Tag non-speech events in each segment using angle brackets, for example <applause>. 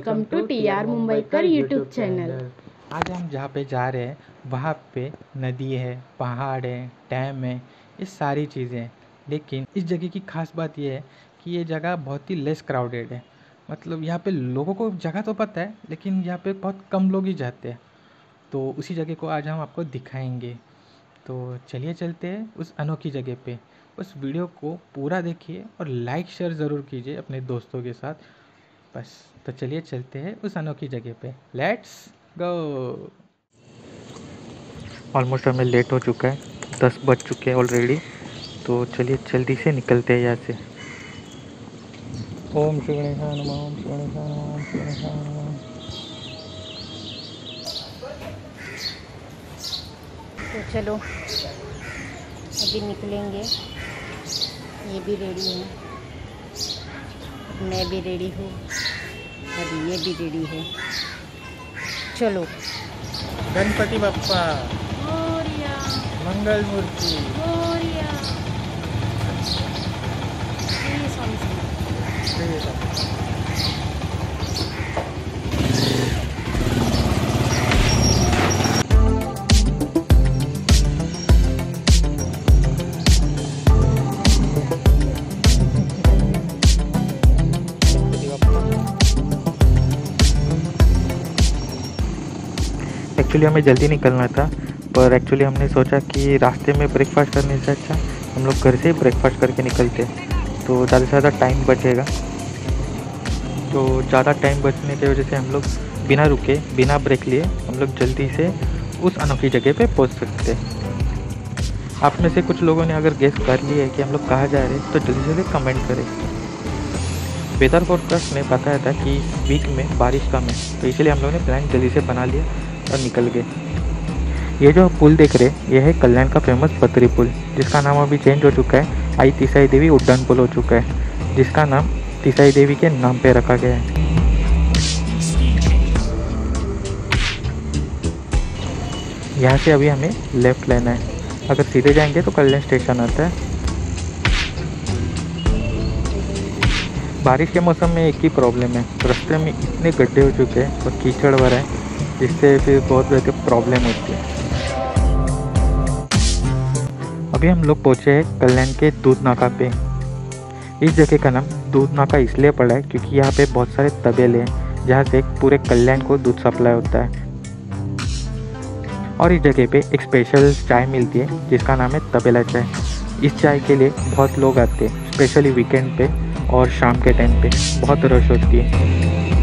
Welcome to T R Mumbaikar YouTube channel आज हम जहाँ पे जा रहे हैं वहाँ पे नदी है पहाड़ है डैम है ये सारी चीज़ें लेकिन इस जगह की खास बात ये है कि ये जगह बहुत ही लेस क्राउडेड है। मतलब यहाँ पे लोगों को जगह तो पता है लेकिन यहाँ पे बहुत कम लोग ही जाते हैं। तो उसी जगह को आज हम आपको दिखाएँगे। तो चलिए चलते हैं उस अनोखी जगह पे। उस वीडियो को पूरा देखिए और लाइक शेयर ज़रूर कीजिए अपने दोस्तों के साथ। बस। तो चलिए चलते हैं उस अनोखी जगह पे। लेट्स गो ऑलमोस्ट हमें लेट हो चुका है दस बज चुके हैं ऑलरेडी तो चलिए जल्दी से निकलते हैं यहाँ से। ओम श्री ओम श्री ओम श्री तो चलो अभी निकलेंगे। ये भी रेडी है। मैं भी रेडी हूँ। और ये भी रेडी है। चलो। गणपति बापा मंगल मूर्ति। एक्चुअली हमें जल्दी निकलना था, पर एक्चुअली हमने सोचा कि रास्ते में ब्रेकफास्ट करने से अच्छा हम लोग घर से ही ब्रेकफास्ट करके निकलते। तो ज़्यादा से ज़्यादा टाइम बचेगा। तो ज़्यादा टाइम बचने की वजह से हम लोग बिना रुके, बिना ब्रेक लिए, हम लोग जल्दी से उस अनोखी जगह पे पहुँच सकते। आप में से कुछ लोगों ने अगर गेस कर लिया है कि हम लोग कहाँ जा रहे हैं तो जल्दी से जल्दी कमेंट करें। वेदर फोरकास्ट ने बताया था कि वीक में बारिश कम है तो इसलिए हम लोगों ने प्लान जल्दी से बना लिया। और निकल गए। ये जो पुल देख रहे हैं, ये है कल्याण का फ़ेमस पतरी पुल, जिसका नाम अभी चेंज हो चुका है। आई तिसाई देवी उड्डान पुल हो चुका है, जिसका नाम तिसाई देवी के नाम पे रखा गया है। यहाँ से अभी हमें लेफ़्ट लेना है। अगर सीधे जाएँगे तो कल्याण स्टेशन आता है। बारिश के मौसम में एक ही प्रॉब्लम है। रास्ते में इतने गड्ढे हो चुके हैं और कीचड़ भरा है। जिससे फिर बहुत ज़्यादा प्रॉब्लम होती है। अभी हम लोग पहुँचे हैं कल्याण के दूध नाका पे। इस जगह का नाम दूध नाका इसलिए पड़ा है क्योंकि यहाँ पे बहुत सारे तबेले हैं, जहाँ से पूरे कल्याण को दूध सप्लाई होता है। और इस जगह पे एक स्पेशल चाय मिलती है, जिसका नाम है तबेला चाय। इस चाय के लिए बहुत लोग आते हैं स्पेशली वीकेंड पे और शाम के टाइम पे। बहुत रश होती है।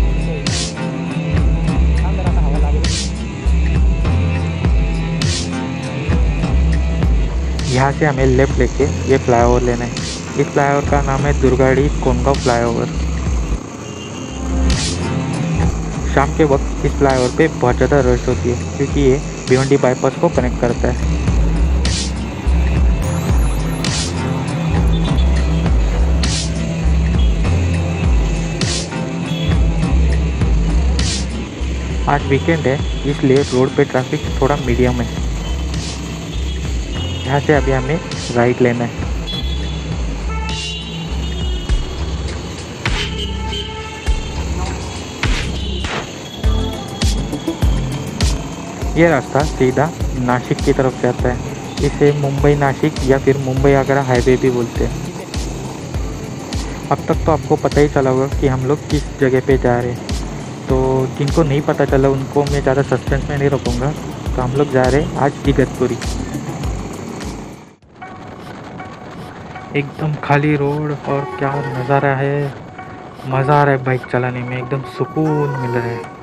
यहाँ से हमें लेफ़्ट लेके ये फ्लाईओवर लेना है। इस फ्लाईओवर का नाम है दुर्गाड़ी कोनगांव फ्लाईओवर। शाम के वक्त इस फ्लाईओवर पे बहुत ज़्यादा रश होती है, क्योंकि ये भिवंडी बाईपास को कनेक्ट करता है। आज वीकेंड है, इसलिए रोड पे ट्रैफ़िक थोड़ा मीडियम है। यहाँ से अभी हमें राइट लेना है। ये रास्ता सीधा नासिक की तरफ़ जाता है। इसे मुंबई नासिक या फिर मुंबई आगरा हाईवे भी बोलते हैं। अब तक तो आपको पता ही चला होगा कि हम लोग किस जगह पे जा रहे हैं। तो जिनको नहीं पता चला, उनको मैं ज़्यादा सस्पेंस में नहीं रखूँगा तो हम लोग जा रहे हैं आज इगतपुरी। एकदम खाली रोड और क्या नज़ारा है। मज़ा आ रहा है बाइक चलाने में, एकदम सुकून मिल रहा है।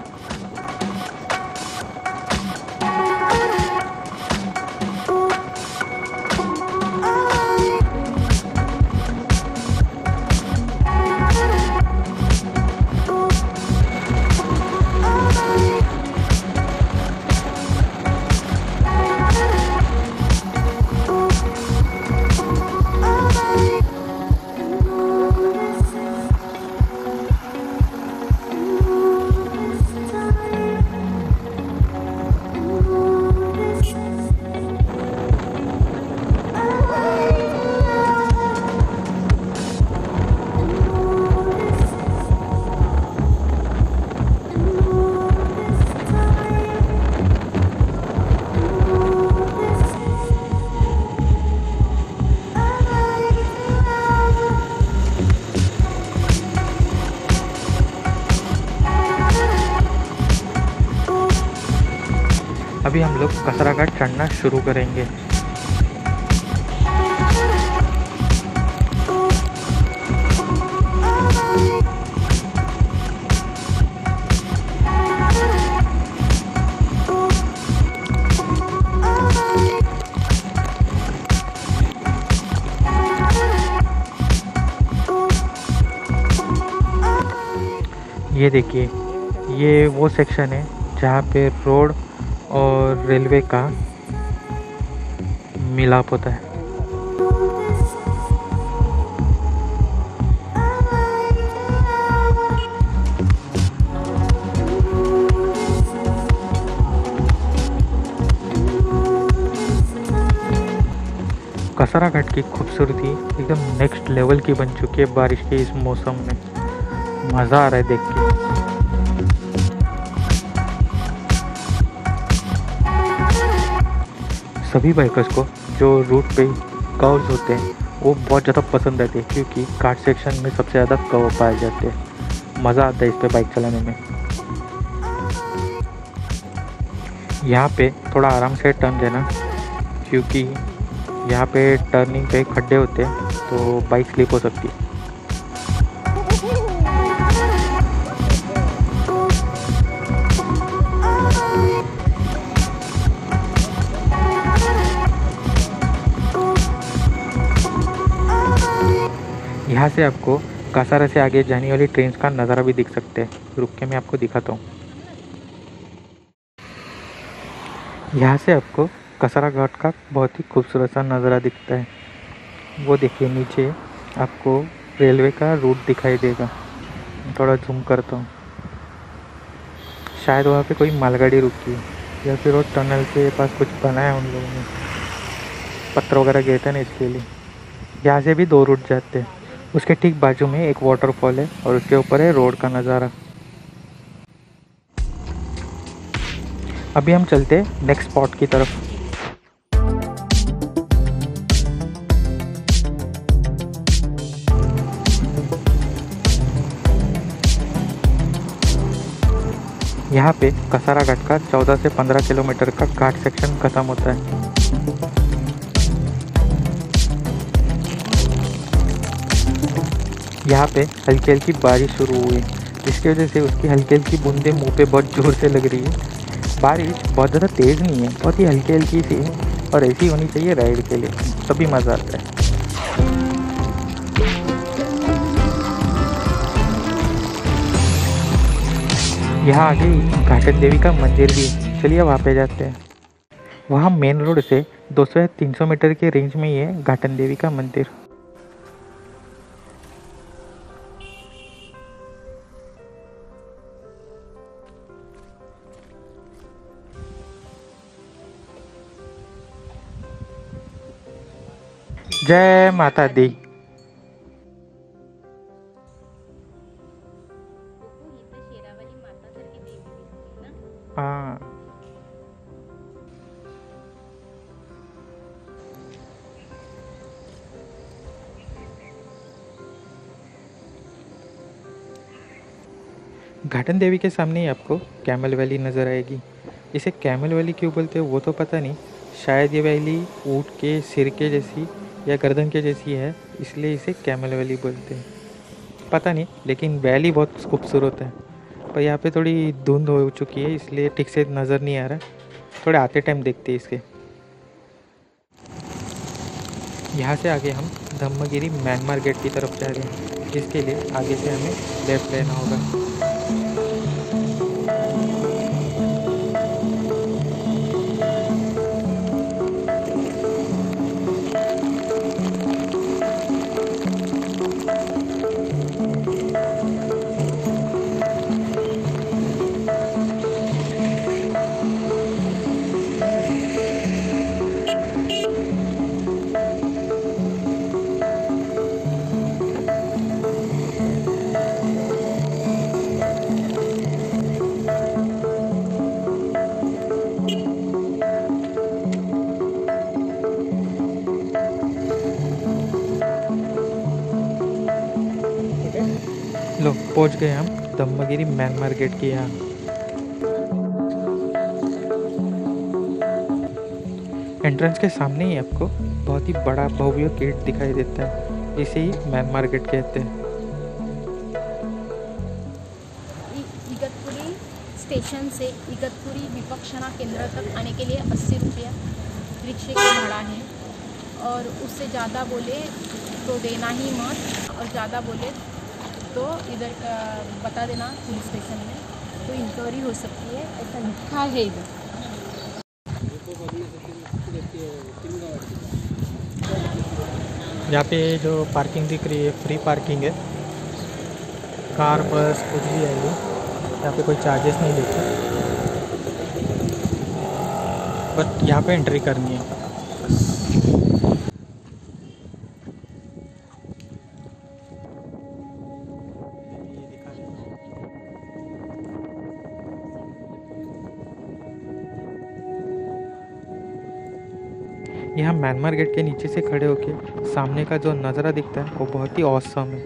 हम लोग कसरा घाट चढ़ना शुरू करेंगे। ये देखिए, ये वो सेक्शन है जहाँ पे रोड और रेलवे का मिलाप होता है। कसरा घाट की खूबसूरती एकदम नेक्स्ट लेवल की बन चुकी है बारिश के इस मौसम में। मज़ा आ रहा है देख के। सभी बाइकर्स को जो रूट पे कर्व्स होते हैं, वो बहुत ज़्यादा पसंद आते हैं क्योंकि घाट सेक्शन में सबसे ज़्यादा कवर पाए जाते हैं। मज़ा आता है इस पर बाइक चलाने में। यहाँ पे थोड़ा आराम से टर्न देना क्योंकि यहाँ पे टर्निंग पे खड्डे होते हैं तो बाइक स्लिप हो सकती है। यहाँ से आपको कासारा से आगे जाने वाली ट्रेन का नज़ारा भी दिख सकते हैं। रुक के मैं आपको दिखाता हूँ। यहाँ से आपको कसारा घाट का बहुत ही खूबसूरत सा नज़ारा दिखता है। वो देखिए, नीचे आपको रेलवे का रूट दिखाई देगा। थोड़ा जूम करता हूँ। शायद वहाँ पे कोई मालगाड़ी रुकी है, या फिर वो टनल के पास कुछ बनाया उन लोगों ने। पत्थर वगैरह गए थे ना इसके लिए। यहाँ से भी दो रूट जाते हैं। उसके ठीक बाजू में एक वाटरफॉल है और उसके ऊपर है रोड का नज़ारा। अभी हम चलते हैं नेक्स्ट स्पॉट की तरफ़। यहाँ पे कसारा घाट का 14 से 15 किलोमीटर का घाट सेक्शन ख़त्म होता है। यहाँ पे हल्की हल्की बारिश शुरू हुई, जिसकी वजह से उसकी हल्की हल्की बूंदें मुँह पे बहुत ज़ोर से लग रही है। बारिश बहुत ज़्यादा तेज़ नहीं है, बहुत ही हल्की हल्की सी है और ऐसी होनी चाहिए राइड के लिए, तभी मज़ा आता है। यहाँ आगे घाटन देवी का मंदिर भी चलिए वहाँ पे जाते हैं। वहाँ मेन रोड से 200 या 300 मीटर के रेंज में ही है घाटन देवी का मंदिर। जय माता दी। हाँ। घाटन देवी के सामने ही आपको कैमल वैली नज़र आएगी। इसे कैमल वैली क्यों बोलते हैं वो तो पता नहीं। शायद ये वैली ऊँट के सिर के जैसी या गर्दन के जैसी है, इसलिए इसे कैमल वैली बोलते हैं। पता नहीं, लेकिन वैली बहुत खूबसूरत है। पर यहाँ पे थोड़ी धुंध हो चुकी है, इसलिए ठीक से नज़र नहीं आ रहा। थोड़े आते टाइम देखते हैं इसके। यहाँ से आगे हम धम्मगिरी म्यांमार गेट की तरफ़ जा रहे हैं। जिसके लिए आगे से हमें लेफ़्ट लेना होगा। लो पहुँच गए हम। धम्मगिरी म्यांमार गेट के यहाँ। एंट्रेंस के सामने ही आपको बहुत ही बड़ा भव्य गेट दिखाई देता है। इसे ही म्यांमार गेट कहते हैं। इगतपुरी स्टेशन से इगतपुरी विपक्षणा केंद्र तक आने के लिए अस्सी रुपया रिक्शे का भाड़ा है। और उससे ज़्यादा बोले तो देना ही मत। और ज़्यादा बोले तो इधर अ, बता देना पुलिस स्टेशन में तो इंक्वायरी हो सकती है ऐसा लिखा है इधर। यहाँ पे जो पार्किंग दिख रही है फ्री पार्किंग है। कार बस कुछ भी है ये। यहाँ पे कोई चार्जेस नहीं लेते बट यहाँ पे एंट्री करनी है। म्यांमार गेट के नीचे से खड़े होके सामने का जो नज़ारा दिखता है, वो बहुत ही औसम है।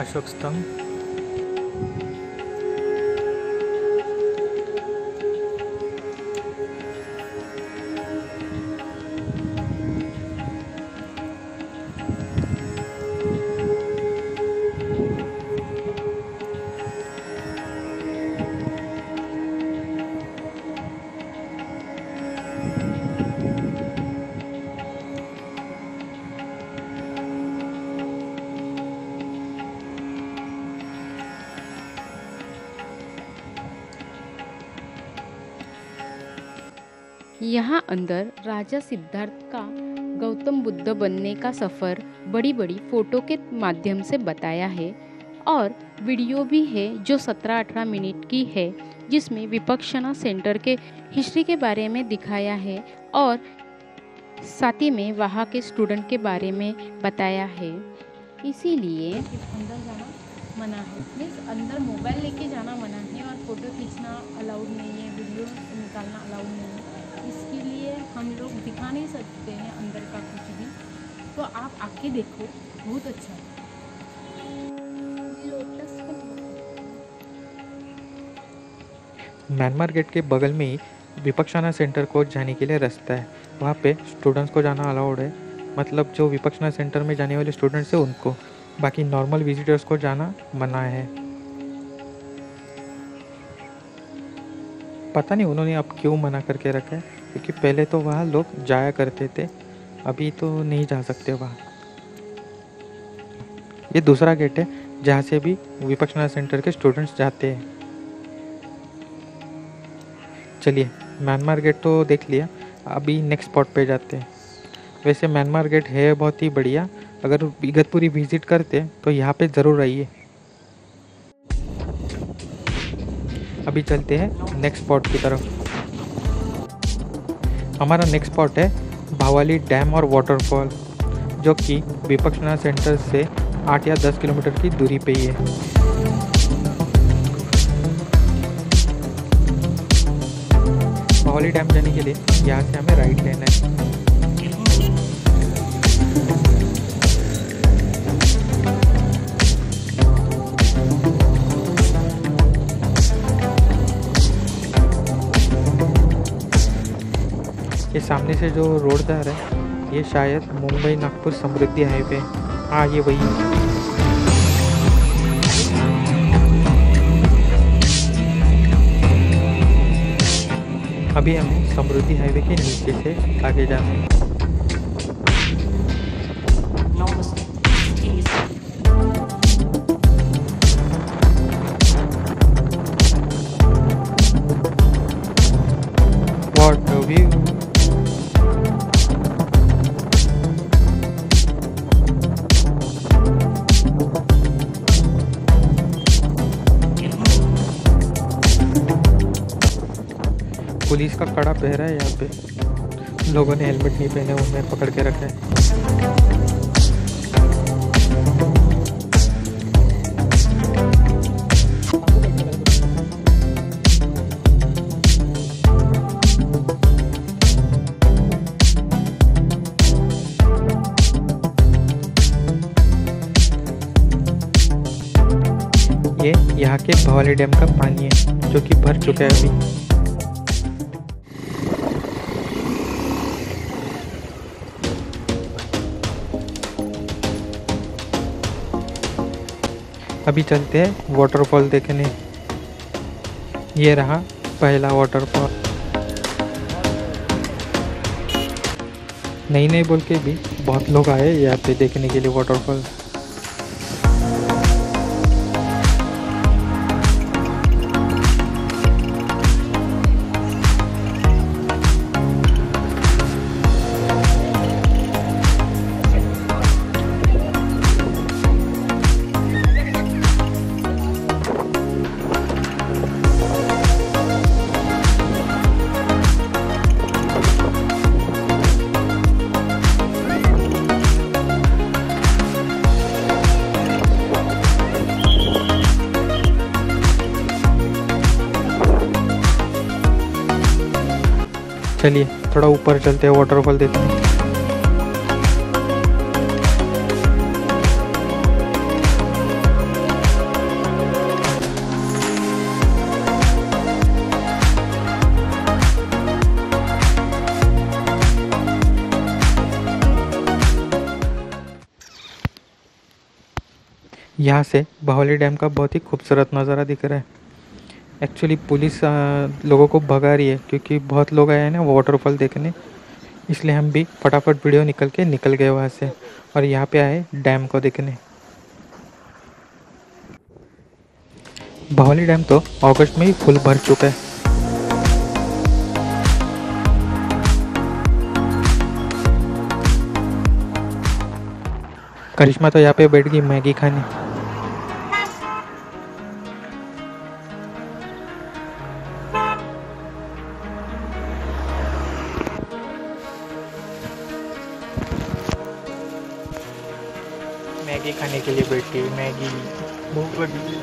अशोक स्तंभ। यहाँ अंदर राजा सिद्धार्थ का गौतम बुद्ध बनने का सफ़र बड़ी बड़ी फ़ोटो के माध्यम से बताया है और वीडियो भी है जो 17-18 मिनट की है, जिसमें विपक्षना सेंटर के हिस्ट्री के बारे में दिखाया है और साथ ही में वहाँ के स्टूडेंट के बारे में बताया है। इसीलिए अंदर जाना मना है। मीन्स अंदर मोबाइल लेके जाना मना है और फ़ोटो खींचना अलाउड नहीं है, वीडियो निकालना अलाउड नहीं है। इसके लिए हम लोग दिखा नहीं सकते हैं अंदर का कुछ भी। तो आप आके देखो, बहुत अच्छा है। म्यांमार गेट के बगल में ही विपक्षना सेंटर को जाने के लिए रास्ता है। वहाँ पे स्टूडेंट्स को जाना अलाउड है। मतलब जो विपक्षना सेंटर में जाने वाले स्टूडेंट्स हैं उनको। बाकी नॉर्मल विजिटर्स को जाना मना है। पता नहीं उन्होंने अब क्यों मना करके रखा है। क्योंकि पहले तो वहाँ लोग जाया करते थे, अभी तो नहीं जा सकते वहाँ। ये दूसरा गेट है, जहाँ से भी विपक्षना सेंटर के स्टूडेंट्स जाते हैं। चलिए, म्यांमार गेट तो देख लिया, अभी नेक्स्ट स्पॉट पे जाते हैं। वैसे म्यांमार गेट है बहुत ही बढ़िया, अगर इगतपुरी विज़िट करते हैं तो यहाँ पे ज़रूर आइए। अभी चलते हैं नेक्स्ट स्पॉट की तरफ़। हमारा नेक्स्ट स्पॉट है भावाली डैम और वाटरफॉल जो कि विपक्षना सेंटर से आठ या दस किलोमीटर की दूरी पे ही है। भावाली डैम जाने के लिए यहाँ से हमें राइट लेना है। सामने से जो रोड जा रहा है, ये शायद मुंबई नागपुर समृद्धि हाईवे। हाँ ये वही अभी हमें समृद्धि हाईवे के नीचे से आगे जाना है। पुलिस का कड़ा पहरा है यहाँ पे। लोगों ने हेलमेट नहीं पहने, उन्हें पकड़ के रखा है। यहाँ के भवाली डैम का पानी है, जो कि भर चुका है अभी। अभी चलते हैं वाटरफॉल देखने। ये रहा पहला वाटरफॉल नहीं नहीं बोल के भी बहुत लोग आए यहाँ पे देखने के लिए वाटरफॉल चलिए, थोड़ा ऊपर चलते हैं वाटरफॉल देखते हैं। यहाँ से बाहुली डैम का बहुत ही खूबसूरत नज़ारा दिख रहा है। एक्चुअली पुलिस आ, लोगों को भगा रही है क्योंकि बहुत लोग आए हैं ना वाटरफॉल देखने। इसलिए हम भी फटाफट वीडियो निकल के निकल गए वहाँ से और यहाँ पे आए डैम को देखने। बाहुली डैम तो अगस्त में ही फुल भर चुका है। करिश्मा तो यहाँ पे बैठ गई मैगी खाने। मैगी खाने के लिए बैठी मैगी, भूख लगी।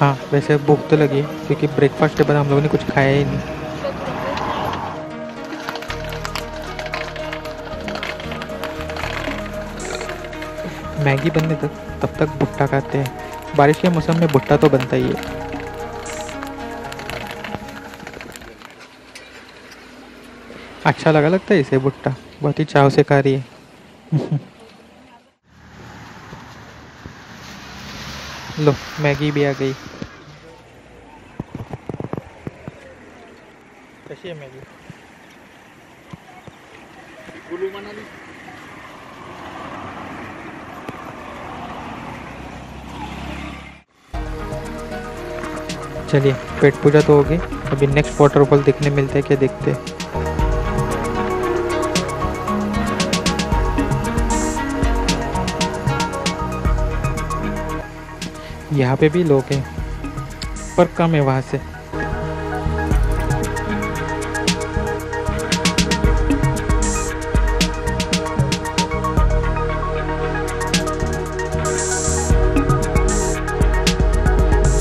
हाँ वैसे भूख तो लगी, क्योंकि ब्रेकफास्ट के बाद हम लोगों ने कुछ खाया ही नहीं। मैगी बनने तक, तब तक भुट्टा खाते हैं। बारिश के मौसम में भुट्टा तो बनता ही है। अच्छा लगा लगता है इसे, भुट्टा? बहुत ही चाव से खा रही है। <laughs> लो मैगी भी आ गई। कैसी है मैगी? चलिए पेट पूजा तो होगी। अभी नेक्स्ट वाटरफॉल देखने मिलते हैं क्या देखते हैं। यहाँ पे भी लोग हैं, पर कम है वहाँ से।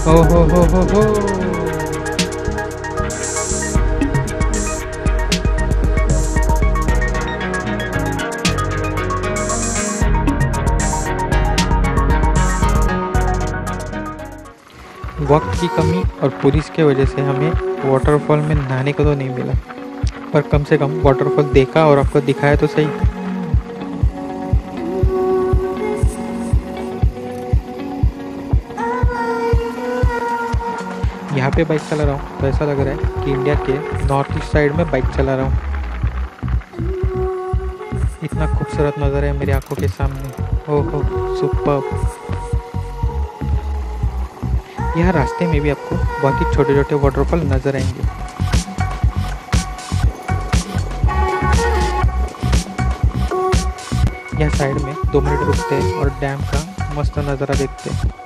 ओ हो हो हो हो वक्त की कमी और पुलिस के वजह से हमें वाटरफॉल में नहाने को तो नहीं मिला। पर कम से कम वाटरफॉल देखा और आपको दिखाया तो सही। यहाँ पे बाइक चला रहा हूँ। तो ऐसा लग रहा है कि इंडिया के नॉर्थ ईस्ट साइड में बाइक चला रहा हूँ। इतना खूबसूरत नज़र है मेरी आँखों के सामने। ओहो सुपर यहाँ रास्ते में भी आपको बहुत ही छोटे छोटे वाटरफॉल नज़र आएँगे। यहाँ साइड में दो मिनट रुकते हैं और डैम का मस्त नज़ारा देखते हैं।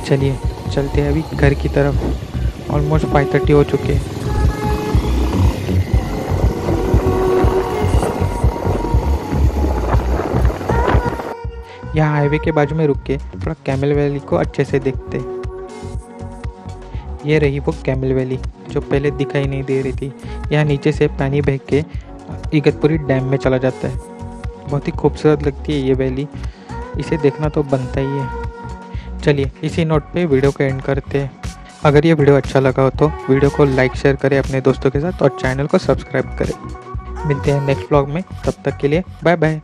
चलिए, चलते हैं अभी घर की तरफ़। ऑलमोस्ट फाइव थर्टी हो चुके हैं। यहाँ हाईवे के बाजू में रुक के थोड़ा कैमल वैली को अच्छे से देखते ये रही वो कैमल वैली जो पहले दिखाई नहीं दे रही थी। यहाँ नीचे से पानी बह के इगतपुरी डैम में चला जाता है। बहुत ही खूबसूरत लगती है ये वैली इसे देखना तो बनता ही है। चलिए, इसी नोट पे वीडियो को एंड करते हैं। अगर ये वीडियो अच्छा लगा हो तो वीडियो को लाइक शेयर करें अपने दोस्तों के साथ और चैनल को सब्सक्राइब करें। मिलते हैं नेक्स्ट ब्लॉग में, तब तक के लिए बाय बाय